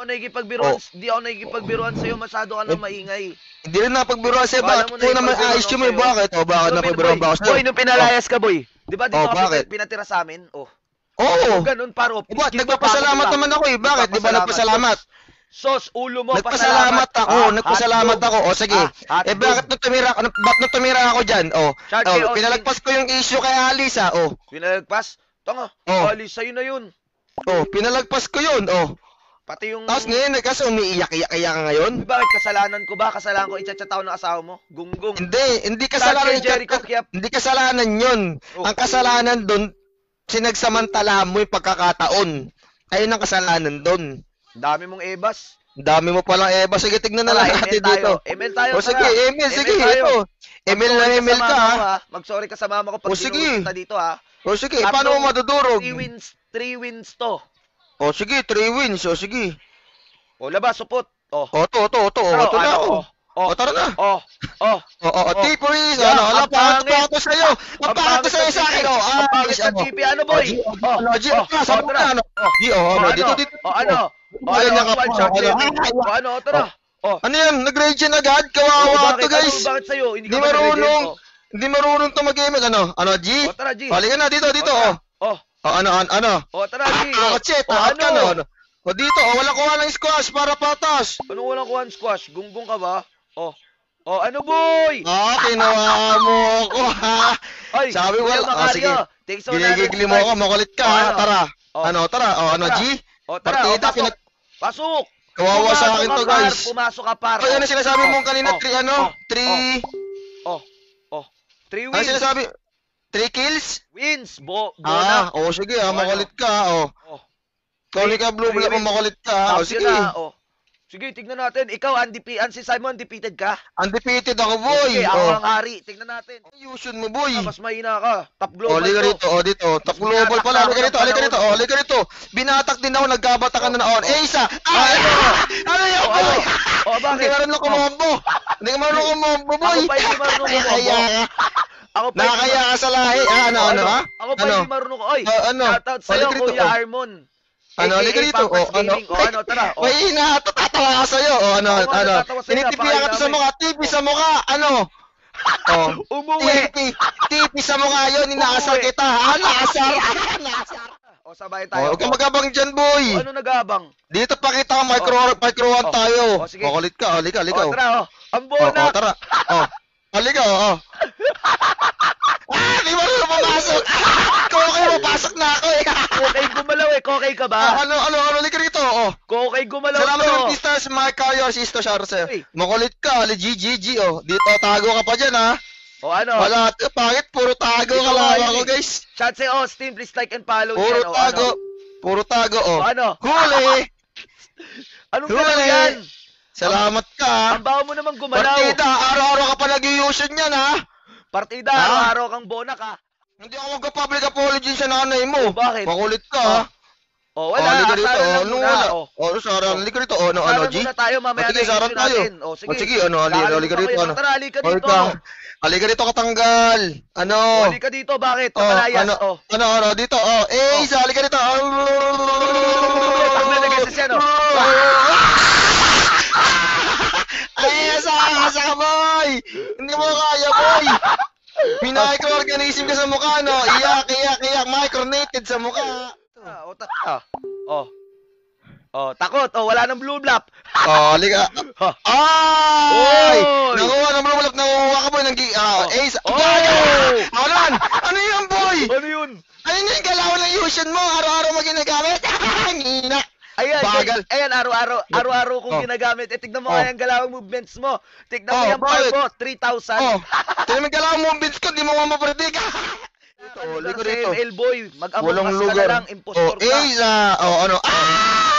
ako nakikipagbiruan, Oh. di ako nakikipagbiruan sa'yo, masyado ka na maingay. Hindi rin napagbiruan sa'yo. Bakit na naman ayos ako mo eh? sa'yo. Bakit? O, bakit napagbiruan ba ako sa'yo? boy, nung pinalayas ka, boy. Di ba dito Oh, ka bakit? pin- pinatira sa amin? Oh. Oo. Oh, ganun, paro. Diba, Piskit mo nagpapasalamat pa ako, naman ako eh. Bakit? Di ba nagpasalamat? Sos, ulo mo, Nagpasalamat ako, Ah, nagpasalamat ako. O sige. Ah, Eh bakit nung tumira, ano, ba't nung tumira ako dyan? O, oh, pinalagpas ko yung issue kay Alisa. O, Pinalagpas? Tanga, Oh. alis sa'yo na yun. o, pinalagpas ko yun. O, Pati yung... tapos ngayon, kasi umiiyak-iyak-iyak ka ngayon. Bakit kasalanan ko ba? Kasalanan ko i-chat ng asawa mo? Gunggong. Hindi, hindi kasalanan kay Jericho, yung- kaya- Hindi kasalanan yun. Oh. Ang kasalanan doon, sinagsamantala mo yung pagkakataon. Ayun ang kasalanan doon. Dami mong ebas. Dami mo palang Eva. Sige, tignan na lang natin dito. ML tayo. O sige, tara. Emil, sige, tayo. ito. Emil na sa ka, ko, ha? Mag-sorry ka sa mama ko pag O, sige. kita dito ha. O sige, paano mo madudurog? 3 wins, 3 wins to. O sige, 3 wins. O sige. O labas, supot. O. O, to, to, to. O, Tara, to na ano. O, O, tara na. o, o. O, o, o, Oh. tiporis. Yeah, Ano, ala, ang pangat pangit. pa ako sa'yo. Ang pangat ko sa'yo sa akin. O, Ang ah, pangit bilis, sa ano. GP, ano boy? O, G, O, ano, G, o, ano, sabi o, mo tara. na, ano. O, G, o, ano, o, dito, ano? dito. O, ano? O, Ganyan ano? ka One shot Ano, living. O, ano? O, tara. O. Ano yan? Nag-rage yan agad? O, Kawawa bakit? to, guys. Ano, bakit sa'yo? Hindi Hindi ka marunong. O, Hindi marunong to mag-game. Ano? Ano, G? O, tara, G. Halika na, dito, dito. O, O, tara. O, O, ano, ano, ano? o, tara, G. Ah, shit, O, ka, ano? no? ano? O, dito, o, wala kuha ng squash para patas. Anong walang kuhan squash? Gunggong ka ba? Oh. Oh, ano boy? Ah, kinuha mo ako, ha? Ay, Sabi wala. Ah, Macario, sige. Ginigigli mo ako, makulit ka, Oh, ha? ano? Tara. Oh. Ano, tara. O, ano. G? Oh, tara, oh, Partida, pasok. pinag... Pasok! Kawawa sa akin ka, to, guys. Pumasok ka, par. O, yan ang sinasabi Oh, mong kanina, oh, 3 ano? oh, 3... Oh, oh. Three Ano wins. sinasabi? 3 kills? Wins. Bo, Ah, bona. o sige, ha, Oh, makulit ka, o. Oh. Tony ka, blue Three black makulit ka, ha? O, Champion sige. na, oh. Sige, tignan natin. Ikaw, undefeated. Si Simon, undefeated ka. Undefeated ako, boy. Sige, ako O, ang hari. Tignan natin. Ayusin mo, boy. Ah, mas mahina ka. Top global halika to. rito, o, dito. Top global pala, halika ako rito, ng halika rito, panahon. o, halika rito. Binatak din ako, nagkabatakan na na on. Eh, isa! Ah, Ah, ano? ano? Ano yun, Oh, boy? ano? Oh, Hindi bakit? ka marunong kumombo. Hindi ka marunong kumombo, boy. Ako pa hindi marunong kumombo. Ka. Ako pa Nakakaya ka sa lahi. Ah, ano, ano, ha? Ako pa Ano? hindi marunong ko. Oy, Ah, ano? shoutout sa'yo, rito, Kuya oh. Armon. Ano, halika dito. O, ano? O, ano, tara. O. May ina, tatawa ka sa'yo. O, ano, nga, ano. sa'yo, Tinitipihan ka sa mukha. Tipi sa mukha. Ano? O. Umuwi. Tipi. Tipi sa mukha yun. Inaasar kita. Ah, naasar. Naasar. O, sabay O, tayo. huwag kang magabang dyan, boy. O, ano nag-aabang? Dito pakita ko, micro, micro one Oh. tayo. Oh, sige. O, kulit ka, halika, halika. O, O, tara, o. Ang o, bona. o, tara. O, halika, o, o. rin pumasok? Kung okay, mapasok na ako eh. Kokay gumalaw eh. Kokay ka Ah, ba? ano, ano, ano, halika rito, o. Kokay gumalaw Salamat to. sa artista, si Mark Cario, si Isto Sharo sa'yo. Uy. Makulit ka, ali GGG, oh. Dito, tago ka pa dyan, ha. O, ano? Wala, pangit, puro tago Ito ka lang nga yun ako, eh. guys. Chatse Austin, please like and follow Puro yan. O, tago. ano? Puro tago, oh. O, ano? Huli! Anong Huli. yan? Salamat ka, ha. Ang baho mo naman gumalaw. Partida, araw-araw ka pa nag-iusin yan, ha. Partida, Ha? araw-araw kang bona ka. Hindi ako magka-public apology sa nanay mo. Oh, bakit? Makulit ka, ha. O, Oh, wala. rito, asaran oh. lang Ano, muna. wala. O, Oh, Sarah, halika rito, oh, ano, ano, G? muna tayo, mamaya sige, saran tayo. natin. O, sige. O, sige, ano, halika, halika rito, ano. Tara, halika dito. Halika. Rito katanggal. Ano? O, halika dito, bakit? Oh, ano, o. ano, ano, dito, oh, eh, Oh. isa, halika dito. Kasi siya, no? Ay, asa, asa ka, boy! Hindi mo kaya, boy! Microorganism ka sa mukha, no? Iyak, iyak, iyak, micronated sa mukha. Ah, O, ta- ah. O. O, takot. O, wala nang blue blap. Oh. Ha. Ay! Oy! Nakuha ng bulak, nakuha ka, boy, ng gi- ah, Oh. ace. Oh! Ako naman! Ano yan, boy? Ano yun? Ayun yung galaw ng Yushin mo, araw-araw mo ginagamit. Ngina. Ayan, Bagal. ayan, ayan, araw-araw, araw-araw kong Oh. ginagamit. Eh, tignan mo Oh. ang galawang movements mo. Tignan mo Oh, yung bakit? palmo, 3,000. Oh, tinan mo yung galaw mo, Vince ko, di mo mapapratik. Dito, Ano oh, sa dito. ML boy, mag-among ka na lang, impostor Oh, ka. eh, ah, oh, ano, ah!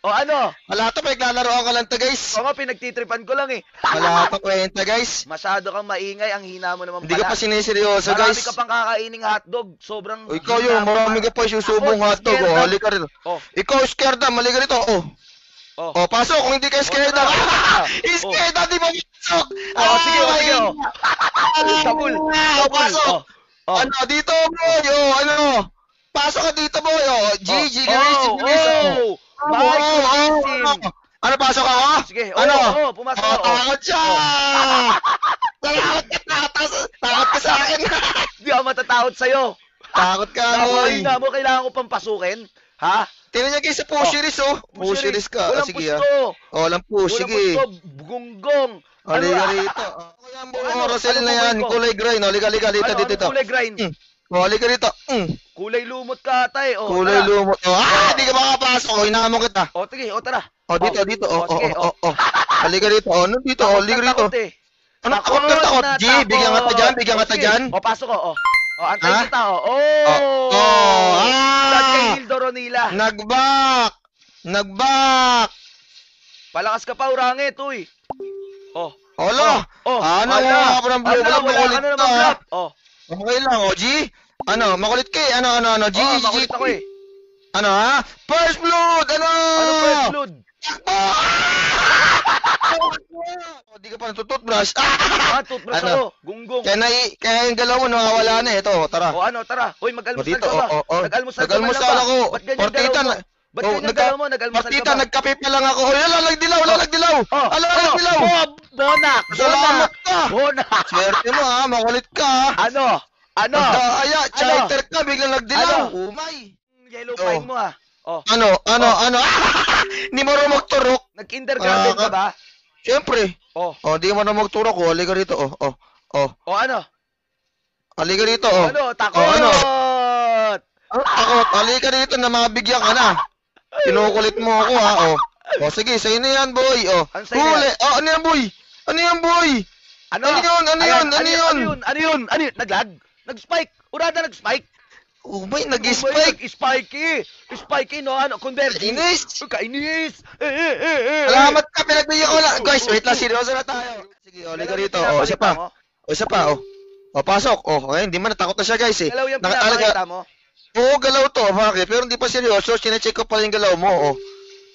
O ano? Wala to, pinaglalaroan ka lang to, guys. O nga, pinagtitripan ko lang eh. Wala to, kwenta, guys. Masyado kang maingay, ang hina mo naman Hindi ka pala. pa siniseryoso, Marami guys. ka pang kakaining hotdog. Sobrang O, ikaw yun, marami ka pa isusubong Ako, hotdog. Oh, na. halika rito. Oh, Ikaw, scared na, halika rito. Oh, oh. oh, pasok. Kung hindi ka scared na, Oh, tara. scared na, di mo pasok. Oh, sige, oh, sige, oh. Kabul. Oh, pasok. Oh. Oh. Ano, dito, boy. Oh, ano. Pasok ka dito, boy. Oh, GG, oh, Garis, oh, Garis. Oh. oh. Ano, pasok ako? Sige, oo, Ano? oo, pumasok Oh, ako. takot siya! Takot ka, takot, takot ka sa akin. Di ako matatakot sa'yo. takot ka, boy. Nakakahina mo, kailangan ko pang pasukin? Ha? Tingnan niya kayo sa pusheries, oh. Pusheries ka. Ah, Walang sige, ah. pusto. Oh, walang push, Walang sige. pusto. Gunggong. Ano, Halika ah? rito. Oh, yan, buong Ano? Rosel Ano na yan. Kulay green. Halika, halika, dito, Ano, dito, ano dito. kulay grind? Oh, halika rito. Mm. Kulay lumot ka ata eh. Oh, Kulay tara. lumot. Oh, ah, hindi ka makapasok. Oh, hinaan mo kita. Oh, sige, oh, tara. Oh, dito, Oh, dito. Oh, oh, oh, sige, oh, oh, oh. Halika rito. Oh, ano dito? Oh, Takot halika na rito. takot eh. Ano takot na takot? na G, bigyan ka ta dyan, bigyan ka ta dyan. O, pasok ko, oh. O, antayin Ha? kita, oh. Oh! Oh, oh, Dad kay ah! Hildo Ronila. Nagbak! Nagbak! Palakas ka pa, urangit, uy. Oh. Olo! Oh, Ano mga parang blue? Wala makulit ka na ka. naman, Blap. Oh, Okay lang, oh, G. Ano, makulit ka eh. Ano, ano, ano, G, oh, G, makulit G. ako eh. Ano, ha? First blood! Ano? Ano first blood? Oh, di ka pa natututbrush. Ah! Ah, toothbrush Ano? ako. Gunggong. Kaya, na, kaya yung galaw mo nawawala na eh. Ito, tara. O ano, tara. O, mag-almusal ka ba? oh, oh, oh. Nag-almusal ka Nag-almusal lang ba? ako. Ba't ganyan galaw mo? Ba't Oh, galaw mo? Nag-almusal ka ba? nagkape pa lang ako. Hoy, ala, nagdilaw, ala, nagdilaw. Oh, Ala, oh, nagdilaw. oh, bonak, Salamat bonak, ka. bonak. Swerte mo ha, makulit ka ha. Ano? Ano? Magkaaya, charter ka, biglang nagdilaw. Ano? Umay. Yellow Oh. pine mo ah. Oh, Ano, ano, ano? Hindi mo rin magturok. nag-kindergarten Ah, ka ba? Siyempre. Oh, Oh, di mo na magturok. Oh, halika rito. Oh, oh, oh. o ano? Halika rito. Oh. Ano? Takot! Oh, ano? Takot. Halika rito na mabigyan ka na. Kinukulit mo ako ha. Oh. Oh, sige, sa'yo na yan, boy. Oh. Ano sa'yo na Huli. Oh, ano yan, boy? Ano yan, boy? Ano? Ano yun? Ano yun? Ano Ano yun? Ano yun? Ano yun? Naglag? Nag-spike? Urada nag-spike? Umay, Umay, nag-spike. Nag-spike eh. Spike eh, no? Ano? Converging. Inis. Kainis! Eh, eh, eh, eh. Salamat ka, pinagbigyan ko lang. Guys, wait lang, seryoso na tayo. Sige, oh, halika rito. Oh, isa pa. Mo? O, isa pa, oh. O, pasok. Oh, ngayon, hindi man natakot na siya, guys, eh. Galaw yung Naka- pinapakita mo? Oo, galaw to. Bakit? Pero hindi pa seryoso. Sinecheck ko pa rin galaw mo, oh.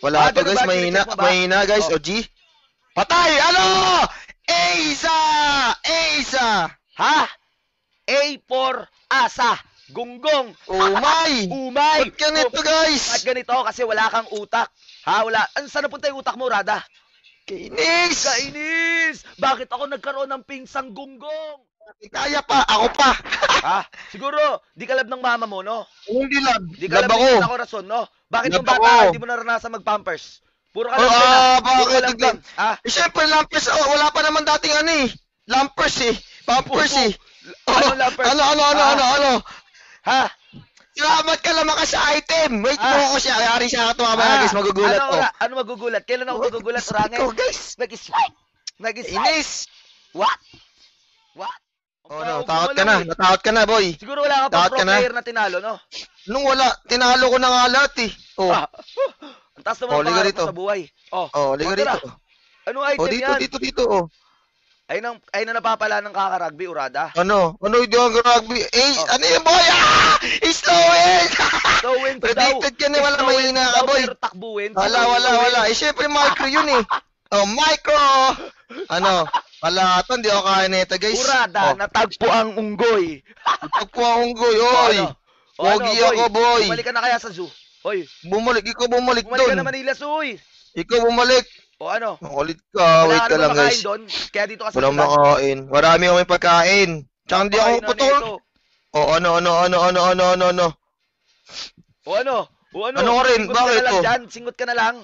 Wala Ah, to, ganun guys. ba? Mahina. Sinecheck mo ba? Mahina, guys. Oh. O, G. Patay! Ano? Asa! Asa! Ha? A for asa. Gunggong. Umay! Umay. Ba't ganito, guys? At ganito kasi wala kang utak. Ha? Wala. Ano, saan napunta yung utak mo, Rada? Kinis! Kainis! Bakit ako nagkaroon ng pinsang gunggong? Kaya pa, ako pa. ha? Siguro, di ka lab ng mama mo, no? Hindi lab. Di ka Lab lab ako. ng ako rason, no? Bakit Lab yung bata, ako. hindi mo naranasan mag-pampers? Puro ka Oh, lang ah, pin, ah. Puro bakit lang pin. Ha? Eh, syempre, lampers. Oh, wala pa naman dating ano eh. Lampers eh. Pampers eh. Ano lampers? Ano, ano, ano, Ah. ano, ano? Ha? Salamat ka naman ka sa item. Wait Ah. mo ako siya. Yari siya ka tumama guys. Magugulat ano, ko. ora- ano magugulat? Kailan ako magugulat, Rangit? Ikaw, guys. Nag-spike! Nag-spike! Inis. What? What? Oh, no, takot ka na. eh. Natakot ka na, boy. Siguro wala ka pa Takot pro ka na? player na tinalo, no? Nung wala, tinalo ko na nga lahat eh. Oh, Ah. Ang taas naman Oh, ang liga pangarap mo sa buhay. Oh, oh, liga oh, tara. rito. Anong item Oh, dito, yan? dito, dito, oh. Ayun ang, ayun ang napapala ng kakaragbi, Urada. Ano? Ano yung rugby? Eh, Oh. ano yung boy? Ah! Slowin! So, win ko daw. Predicted ka na, wala Ikaw, win mahina ka, daw, boy. Pero takbuhin. Wala, wala, wala. Eh, syempre, micro yun eh. Oh, micro! Ano? Wala ito, hindi ako kaya nito, guys. Urada, Oh, natagpo ang unggoy. pagpo akong goy, oy. Ano? O, Pogi ako, boy. Bumalik ka na kaya sa zoo. Oy, Bumalik, ikaw bumalik bumalik ka doon. na Manila Zoo, oy. Ikaw bumalik. O ano? Makulit ka, Wala wait ka ka lang, guys. doon. Kaya dito ka sa Walang makain. Marami akong pagkain. Tsaka hindi ako putol. Oh, ano, ano, ano, ano, ano, ano, ano. O ano? O ano? Ano ka rin? Singot Bakit ka na lang dyan. Singot ka na lang.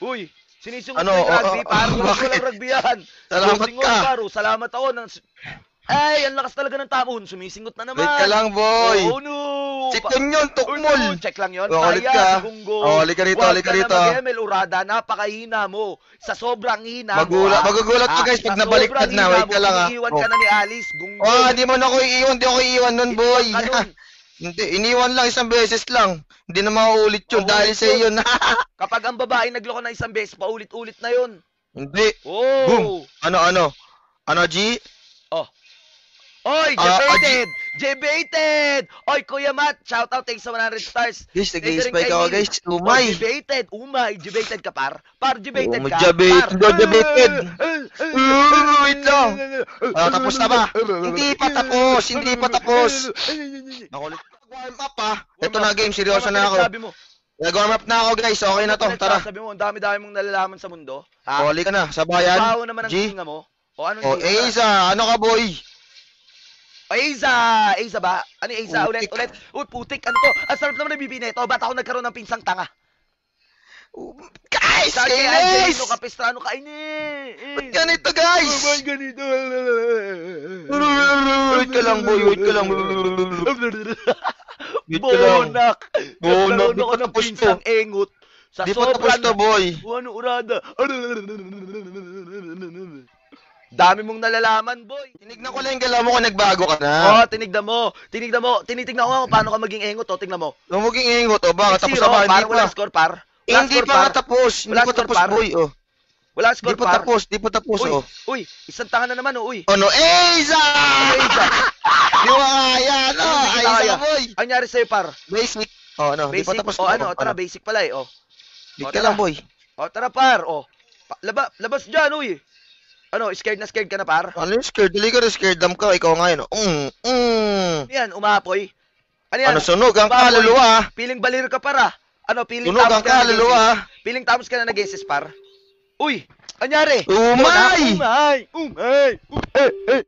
Uy, sinisungot Ano? yung O- rugby. o- Parang o- wala bakit? walang rugby yan. Salamat Singot, ka. Paro. Salamat ako. Nang... Ay, ang lakas talaga ng tamon. Sumisingot na naman. Wait ka lang, boy. Oh, no. Sikon yun, Oh, tukmol. no. Check lang yun. Oh, ulit ka. si Gunggong. Oh, halika rito, Huwag halika ka rito. na mag-ML, Urada. Napakahina mo. Sa sobrang hina Magulat, mo. ah. magugulat ka Ah, guys pag nabaliktad sobrang na. Wait ka lang ah. iniiwan Oh. ka na ni Alice. Gunggong. Oh, hindi mo na ako iiwan, hindi ako iiwan nun, boy. Hindi, iniwan lang isang beses lang. Hindi na mauulit yun Oo, dahil sa iyo na. Kapag ang babae nagloko na isang beses, paulit-ulit na yun. Hindi. Oh! Boom. Ano, ano? Ano, G? Oy, Ah, debated! Debated! Oy, Kuya Matt, shout out thanks sa 100 stars. Rin nag-i-spike kay ako, guys. Umay. debated! Umay, debated ka par? Par, debated Oh, ka? debated, Par. debated. Uh, wait lang. Ah, tapos na ba? Hindi pa tapos, hindi pa tapos. Nakulit. Warm up ah. Ito na game, seryoso na ako. Nag-warm up na ako guys. Okay na to. Tara. Sabi mo, ang dami-dami mong nalalaman sa mundo. Ha? Huli ka na. Sa bayan. Baho naman ang G. mo. O ano Oh, Asa. Ano ka boy? O, Aiza! Aiza ba? Ano Aiza? Ulit, ulit. Uy, putik. Ano to? Ang sarap naman ng bibi nito. Ba't ako nagkaroon ng pinsang tanga? Guys! Sa kay Kainis! Angelino Capistrano kainin. Ba't ganito guys? Oh, ba't ganito? Wait ka lang boy. Wait ka lang. Bonak. Bonak, Nagkaroon di ako pa ng tapos pinsang engot. Sa Di pa tapos to boy. Ano, urada? Dami mong nalalaman, boy. Tinignan ko lang yung galaw mo kung nagbago ka na. Oh, tinignan mo. Tinignan mo. Tinitignan ko nga kung paano ka maging engot, oh. Tingnan mo. Nung maging ingot, o baka tapos ba? Hindi pa. score, par. Eh, Walang Hindi score, pa nga tapos. Hindi Wala pa tapos par. boy. Oh. Hindi score, pa par. tapos. Hindi pa tapos. Uy, Oh. uy, isang tanga na naman, oh, uy. Ano? Asa! Aiza. Di mo kaya, no? Kaya. boy. Ang nangyari sa'yo, par? Basic. Oh, ano? Di pa Basic. tapos. Oh, ano, tara, basic pala eh, oh. Di Oh, ka lang boy. Oh, tara, par, oh. Pa- laba, labas dyan, uy. Ano, scared na scared ka na, par? Ano yung scared? Dili ka na scared dam ka. Ikaw nga yun. Mm, mm. Ano yan, umapoy? Ano yan? Ano sunog ang Baboy. kaluluwa? Piling balir ka, para. Ano, piling Sunog ang tapos ka na kaluluwa. nag-guesses? Piling tapos ka na nag-guesses, par? Uy, anyari? Umay! Umay! Umay! Umay!